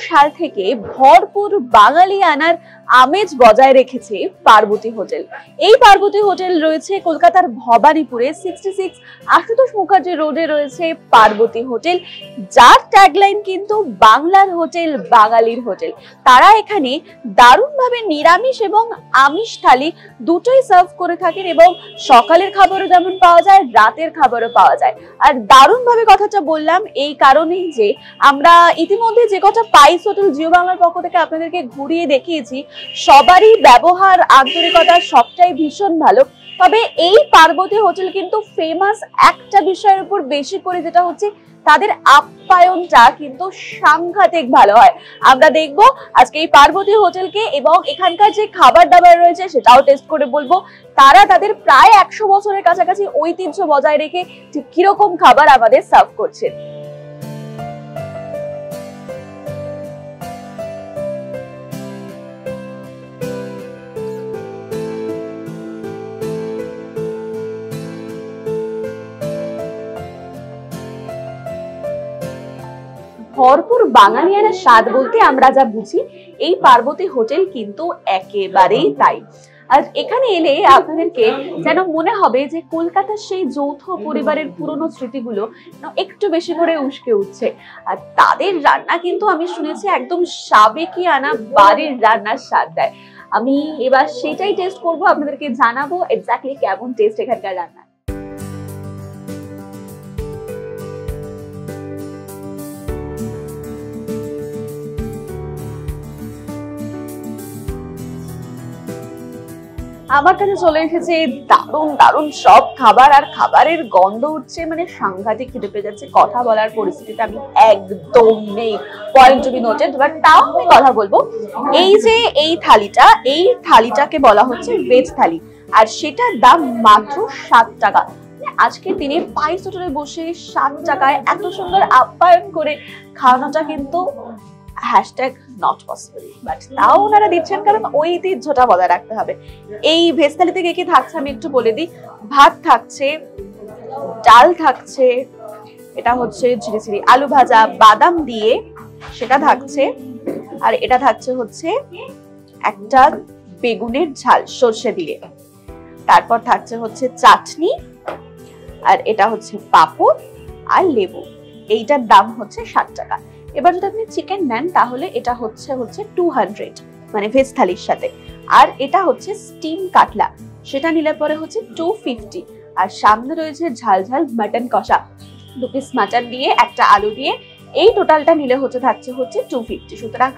সাল থেকে ভরপুর বাঙালি আনার আমেজ বজায় রেখেছে পার্বতী হোটেল। এই পার্বতী হোটেল রয়েছে কলকাতার ভবানীপুরে সিক্সটি সিক্স আশুতোষ মুখার্জি রোডে রয়েছে পার্বতী হোটেল। যার ট্যাগলাইন কিন্তু বাংলার হোটেল, বাঙালির হোটেল। তারা এখানে দারুণভাবে নিরামিষ এবং আমিষ থালি দুটোই সার্ভ করে থাকেন এবং সকালের খাবারও যেমন পাওয়া যায়, রাতের খাবারও পাওয়া যায়। আর দারুণভাবে কথাটা বললাম এই কারণেই যে আমরা ইতিমধ্যে যে কটা পাইস হোটেল জিও বাংলার পক্ষ থেকে আপনাদেরকে ঘুরিয়ে দেখিয়েছি সবারই ব্যবহার, আন্তরিকতা সবটাই ভীষণ ভালো। তবে এই পার্বতী হোটেল কিন্তু ফেমাস একটা বিষয়ের উপর বেশি করে যেটা হচ্ছে তাদের আপ্যায়নটা কিন্তু সাংঘাতিক ভালো হয়। আমরা দেখব আজকে এই পার্বতী হোটেলকে এবং এখানকার যে খাবার দাবার রয়েছে সেটাও টেস্ট করে বলব। তারা তাদের প্রায় একশো বছরের কাছাকাছি ঐতিহ্য বজায় রেখে ঠিক কীরকম খাবার আমাদের সার্ভ করছে। ভরপুর বাঙালিয়ানা স্বাদ বলতে আমরা যা বুঝি, এই পার্বতী হোটেল কিন্তু একেবারেই তাই। আর এখানে এলে আপনাদেরকে যেন মনে হবে যে কলকাতার সেই যৌথ পরিবারের পুরনো স্মৃতিগুলো একটু বেশি করে উস্কে উঠছে। আর তাদের রান্না কিন্তু আমি শুনেছি একদম সাবেকি আনা বাড়ির রান্নার স্বাদ দেয়। আমি এবার সেটাই টেস্ট করব, আপনাদেরকে জানাব এক্স্যাক্টলি কেমন টেস্ট এখানকার রান্না। আমার কাছে চলে এসেছে দারুণ দারুণ সব খাবার আর খাবারের গন্ধ উঠছে মানে সাংঘাতিক খেতে পেয়ে যাচ্ছে। কথা বলার পরিস্থিতিতে আমি একদম নেই। পয়েন্ট টু নোটেড বাট তাও আমি কথা বলব। এই যে এই থালিটা, এই থালিটাকে বলা হচ্ছে ভেজ থালি, আর সেটার দাম মাত্র সাত টাকা। মানে আজকে দিনে পাইস হোটেলে বসে সাত টাকায় এত সুন্দর আপ্যায়ন করে খাওয়ানোটা কিন্তু হ্যাশট্যাগ নট পসিবল বাট তাও ওনারা দিচ্ছেন কারণ ঐতিহ্যটা বজায় রাখতে হবে। এই ভেজ থালিতে কি থাকছে আমি একটু বলে দিই। ভাত থাকছে, ডাল থাকছে, এটা হচ্ছে ঝিরি ঝিরি আলু ভাজা, বাদাম দিয়ে সেটা থাকছে। আর এটা থাকছে হচ্ছে একটা বেগুনের ঝাল, সর্ষে দিয়ে। তারপর থাকছে হচ্ছে চাটনি, আর এটা হচ্ছে পাঁপড় আর লেবু। এইটার দাম হচ্ছে ষাট টাকা। এবার যদি আপনি চিকেন নেন, তাহলে এটা হচ্ছে হচ্ছে টু হান্ড্রেড মানে ভেজ থালির সাথে। আর এটা হচ্ছে স্টিম কাটলা সেটা নিলে পরে হচ্ছে টু ফিফটি আর সামনে রয়েছে ঝাল ঝাল মাটন কষা। দু পিস মাটন দিয়ে, একটা আলু দিয়ে, এই টোটালটা নিলে হচ্ছে, থাকছে হচ্ছে টু ফিফটি সুতরাং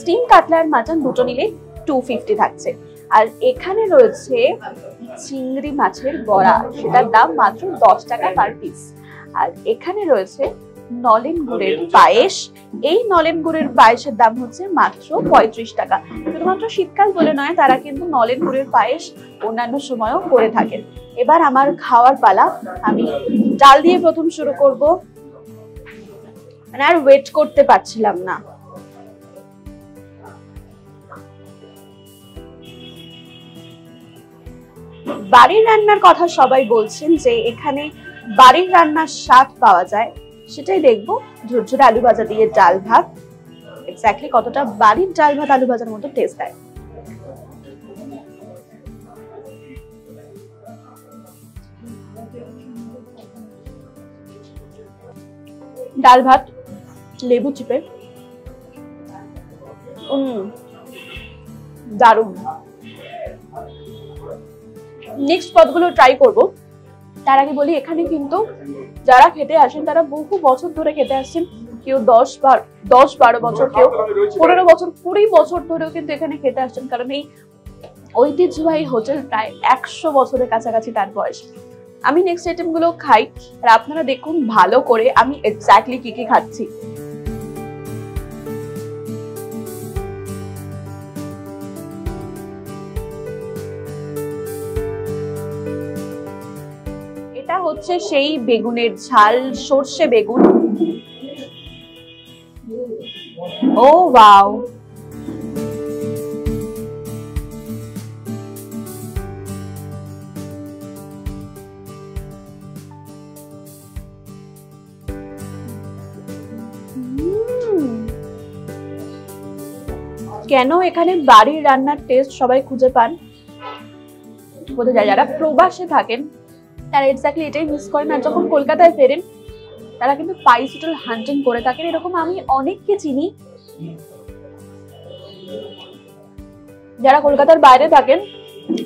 স্টিম কাটলা আর মাটন দুটো নিলে টু ফিফটি থাকছে। আর এখানে রয়েছে চিংড়ি মাছের বড়া। সেটার দাম মাত্র দশ টাকা পার পিস আর এখানে রয়েছে নলেন গুড়ের পায়েস। এই নলেন গুড়ের পায়েসের দাম হচ্ছে মাত্র পঁয়ত্রিশ টাকা। শুধুমাত্র শীতকাল বলে নয়, তারা কিন্তু নলেন গুড়ের পায়েস অন্যান্য সময়ও করে থাকেন। এবার আমার খাওয়ার পালা। আমি ডাল দিয়ে প্রথম শুরু করব। মানে আর ওয়েট করতে পারছিলাম না। বাড়ির রান্নার কথা সবাই বলছেন যে এখানে বাড়ির রান্নার স্বাদ পাওয়া যায়। সেটাই দেখব। ঝুরঝুরে আলু ভাজা দিয়ে ডাল ভাত। এক্স্যাক্টলি কতটা বাড়ির ডাল ভাত, আলু ভাজার মতো টেস্ট দেয়। ডাল ভাত, লেবু চিপে। দারুণ। নেক্সট পদগুলো ট্রাই করব। তার আগে বলি, এখানে কিন্তু যারা খেতে আসেন, তারা বহু বছর ধরে খেতে আসছেন, কেউ দশ বার, দশ বারো বছর, কেউ পনেরো বছর, কুড়ি বছর ধরেও কিন্তু এখানে খেতে আসছেন, কারণ এই ঐতিহ্যবাহী হোটেল প্রায় একশো বছরের কাছাকাছি তার বয়স। আমি নেক্সট আইটেমগুলো খাই, আর আপনারা দেখুন ভালো করে আমি এক্স্যাক্টলি কি কি খাচ্ছি। হচ্ছে সেই বেগুনের ঝাল, সর্ষে বেগুন। Oh, wow. কেন এখানে বাড়ির রান্নার টেস্ট সবাই খুঁজে পান? বোঝা যায় যারা প্রবাসে থাকেন তারা এক্স্যাক্টলি এটাই মিস করেন। আর যখন কলকাতায় ফেরেন, তারা কিন্তু স্পাইস হোটেল হান্টিং করে থাকেন। এরকম আমি অনেককে চিনি। যারা কলকাতার বাইরে থাকেন,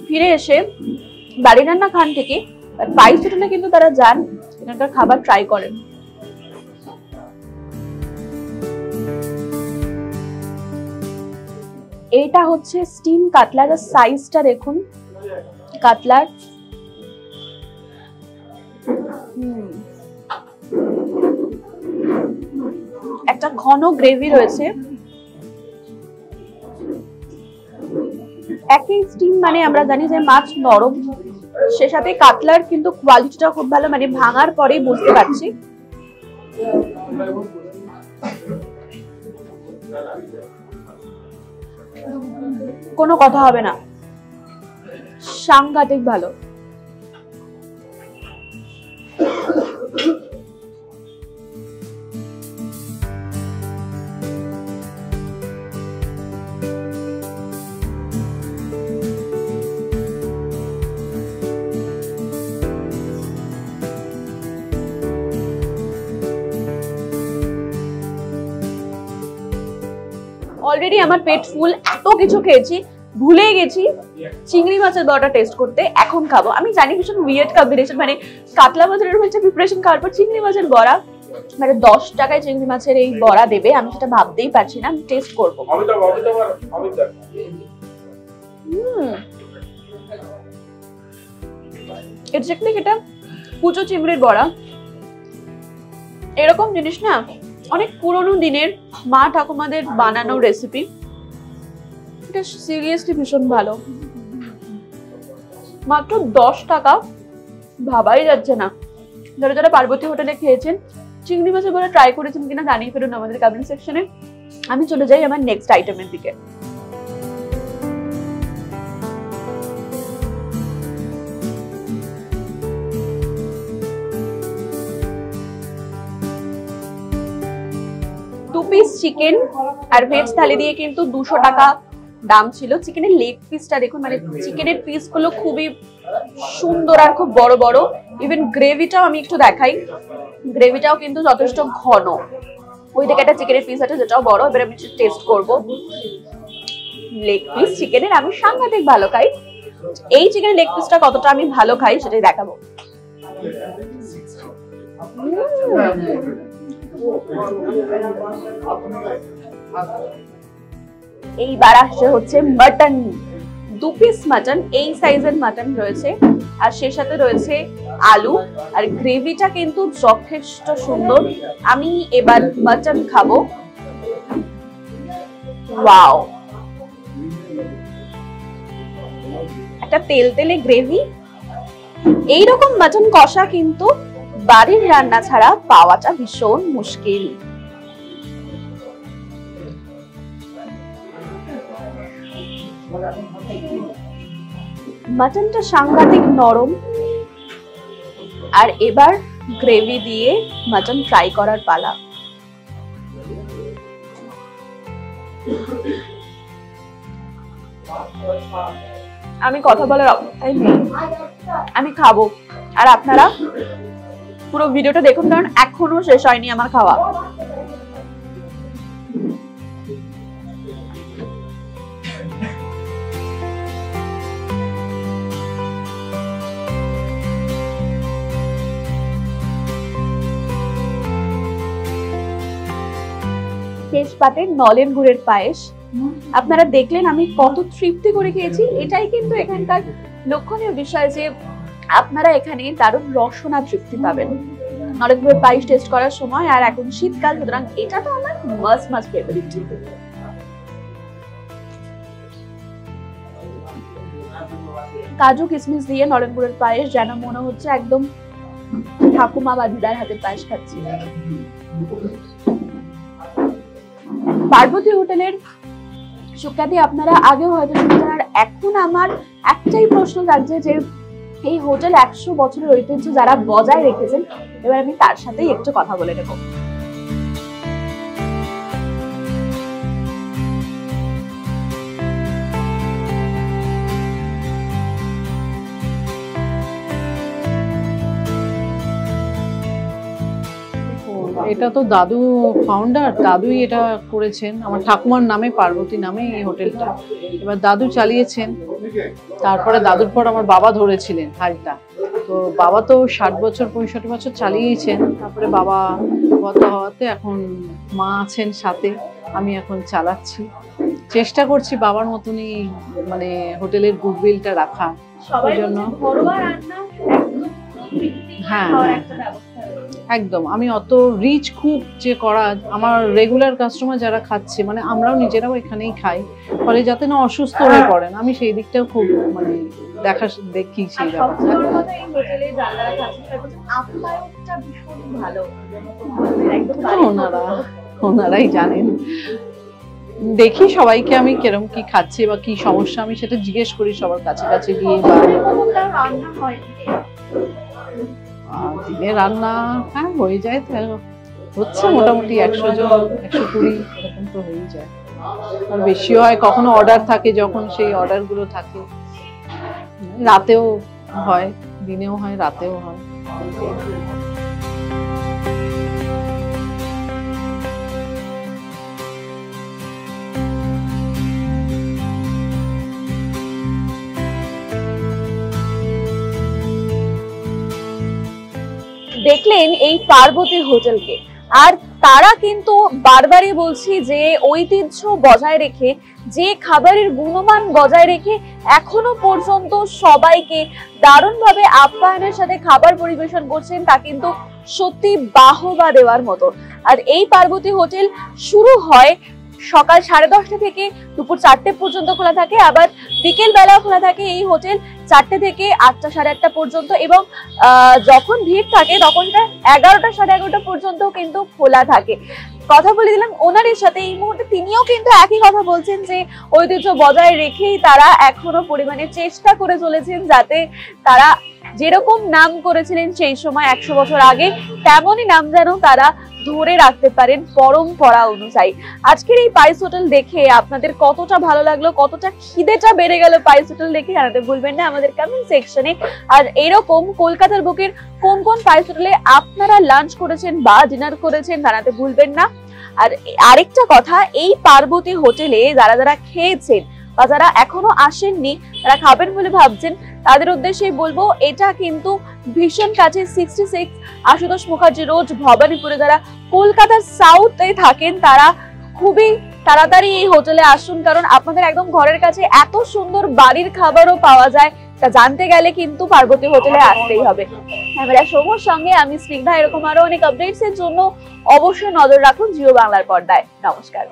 ফিরে এসে বাড়ি রান্না খান থেকে স্পাইস হোটেলে কিন্তু তারা যান, এখানকার খাবার ট্রাই করেন। এইটা হচ্ছে স্টিম কাতলার সাইজটা দেখুন। কাতলার একটা ঘন গ্রেভি রয়েছে। একই স্টিম মানে আমরা জানি যে মাছ নরম। সে সাথে কাতলার কিন্তু কোয়ালিটিটা খুব ভালো মানে ভাঙার পরেই বুঝতে পারছি। কোনো কথা হবে না। সাংঘাতিক ভালো। অলরেডি আমার পেট ফুল এত কিছু খেয়েছি ভুলে গেছি। চিংড়ি মাছের বড়াটা টেস্ট করতে এখন খাব। আমি জানি ভীষণ উইয়ার্ড কম্বিনেশন মানে কাতলা মাছের একটা প্রিপারেশন খাওয়ার পর চিংড়ি মাছের বড়া মানে দশ টাকায় চিংড়ি মাছের এই বড়া দেবে আমি সেটা ভাবতেই পারছি না আমি টেস্ট করব। এক্স্যাক্টলি এটা পুজো চিংড়ির বড়া। এরকম জিনিস না? অনেক পুরনো দিনের মা ঠাকুমাদের বানানো রেসিপি এটা সিরিয়াসলি ভীষণ ভালো। মাত্র দশ টাকা ভাবাই যাচ্ছে না। যারা যারা পার্বতী হোটেলে খেয়েছেন, চিংড়ি মাছের বলে ট্রাই করেছেন কিনা জানিয়ে ফেলুন আমাদের কমেন্ট সেকশনে আমি চলে যাই আমার নেক্সট আইটেমের দিকে। পিস চিকেন আর ভেজ থালি দিয়ে কিন্তু দুশো টাকা দাম ছিল। চিকেনের লেগ পিসটা দেখুন মানে চিকেনের পিসগুলো খুবই সুন্দর আর খুব বড় বড়। ইভেন গ্রেভিটাও আমি একটু দেখাই। গ্রেভিটাও কিন্তু যথেষ্ট ঘন। ওই থেকে একটা চিকেনের পিস আছে, যেটাও বড়। এবার আমি টেস্ট করব। লেগ পিস চিকেনের আমি সাংঘাতিক ভালো খাই। এই চিকেনের লেগ পিসটা কতটা আমি ভালো খাই সেটাই দেখাবো। এইবার আসছে হচ্ছে মাটন দু পিস মাটন এই সাইজের মাটন রয়েছে। আর সে সাথে রয়েছে আলু। আর গ্রেভিটা কিন্তু যথেষ্ট সুন্দর। আমি এবার মাটন খাব। ওয়াও একটা তেল তেলে গ্রেভি এইরকম মাটন কষা কিন্তু বাড়ির রান্না ছাড়া পাওয়াটা ভীষণ মুশকিল। মাটনটা সাংঘাতিক নরম। আর এবার গ্রেভি দিয়ে মাটন ফ্রাই করার পালা। আমি কথা বলার অবস্থায় নেই। আমি খাব। আর আপনারা? পুরো ভিডিওটা দেখুন, কারণ এখনও শেষ হয়নি আমার খাওয়া। তেজপাতের নলেন গুড়ের পায়েস। আপনারা দেখলেন আমি কত তৃপ্তি করে খেয়েছি। এটাই কিন্তু এখানকার লক্ষণীয় বিষয় যে আপনারা এখানে দারুণ রসনা তৃপ্তি পাবেন। নলেন গুড়ের পায়েস টেস্ট করার সময় আর এখন শীতকাল, সুতরাং এটা তো আমার মাস্ট মাস্ট ফেভারিট কাজু কিশমিশ দিয়ে নলেন গুড়ের পায়েস যেন মনে হচ্ছে একদম ঠাকুমা বা দিদার হাতের পায়েস খাচ্ছি। পার্বতী হোটেলের সুখ্যাতি আপনারা আগেও হয়তো শুনেছেন, আর এখন আমার একটাই প্রশ্ন থাকছে যে এই হোটেল একশো বছরের ঐতিহ্য যারা বজায় রেখেছেন, এবার আমি তার সাথেই একটু কথা বলে নেব। এটা তো দাদু ফাউন্ডার দাদুই এটা করেছেন। আমার ঠাকুমার নামে পার্বতী নামে এই হোটেলটা। এবার দাদু চালিয়েছেন। তারপরে দাদুর পর আমার বাবা ধরেছিলেন হালটা তো বাবা তো ষাট বছর পঁয়ষট্টি বছর চালিয়েছেন। তারপরে বাবা গত হওয়াতে এখন মা আছেন সাথে। আমি এখন চালাচ্ছি। চেষ্টা করছি বাবার মতনই মানে হোটেলের গুডউইলটা রাখা। জন্য- হ্যাঁ, একদম। আমি অত রিচ খুব যে করা আমার রেগুলার কাস্টমার যারা খাচ্ছে মানে আমরাও নিজেরাও এখানেই খাই। ফলে যাতে না অসুস্থ হয়ে পড়েন আমি সেই দিকটাও খুব মানে দেখা দেখি সেই ওনারা ওনারাই জানেন। দেখি সবাইকে আমি কিরম কি খাচ্ছি বা কি সমস্যা আমি সেটা জিজ্ঞেস করি সবার কাছে কাছে গিয়ে বা রান্না হয় আর দিনে রান্না হ্যাঁ হয়ে যায় হচ্ছে মোটামুটি একশো জন, একশো কুড়ি এরকম তো হয়েই যায়। আর বেশিও হয় কখনো অর্ডার থাকে যখন সেই অর্ডারগুলো থাকে। রাতেও হয়, দিনেও হয়, রাতেও হয়। দেখলেন এই পার্বতী হোটেলকে। আর তারা কিন্তু বারবারই বলছি যে ঐতিহ্য বজায় রেখে, যে খাবারের গুণমান বজায় রেখে এখনও পর্যন্ত সবাইকে দারুণভাবে আপ্যায়নের সাথে খাবার পরিবেশন করছেন, তা কিন্তু সত্যি বাহবা দেওয়ার মতো। আর এই পার্বতী হোটেল শুরু হয় সকাল সাড়ে দশটা থেকে দুপুর চারটে পর্যন্ত খোলা থাকে, আবার বিকেল বেলাও খোলা থাকে এই হোটেল চারটে থেকে আটটা সাড়ে আটটা পর্যন্ত এবং যখন ভিড় থাকে তখন এটা এগারোটা সাড়ে এগারোটা পর্যন্ত কিন্তু খোলা থাকে। কথা বলে দিলাম ওনারের সাথে, এই মুহূর্তে তিনিও কিন্তু একই কথা বলছেন যে, ঐতিহ্য বজায় রেখেই তারা এখনও পরিমাণে চেষ্টা করে চলেছেন যাতে তারা যেরকম নাম করেছিলেন সেই সময় একশো বছর আগে, তেমনই নাম যেন তারা ধরে রাখতে পারেন পরম্পরা অনুযায়ী। আজকের এই পাইস হোটেল দেখে আপনাদের কতটা ভালো লাগল, কতটা খিদেটা বেড়ে গেল পাইস হোটেল দেখে জানাতে ভুলবেন না আমাদের কমেন্ট সেকশনে আর এরকম কলকাতার বুকের কোন কোন পাইস হোটেলে আপনারা লাঞ্চ করেছেন বা ডিনার করেছেন জানাতে ভুলবেন না। আর আরেকটা কথা, এই পার্বতী হোটেলে যারা যারা খেয়েছেন বা যারা এখনও আসেননি, তারা খাবেন বলে ভাবছেন, তাদের উদ্দেশ্যে বলব, এটা কিন্তু ভীষণ কাছে sixty six Ashutosh Mukherjee road ভবানীপুরে যারা কলকাতার সাউথে থাকেন, তারা খুবই তাড়াতাড়ি এই হোটেলে আসুন, কারণ আপনাদের একদম ঘরের কাছে এত সুন্দর বাড়ির খাবারও পাওয়া যায়, তা জানতে গেলে কিন্তু পার্বতী হোটেলে আসতেই হবে। ক্যামেরা সৌমর সঙ্গে আমি স্নিগ্ধা, এরকম আরও অনেক আপডেটস এর জন্য অবশ্যই নজর রাখুন জিও বাংলার পর্দায়। নমস্কার।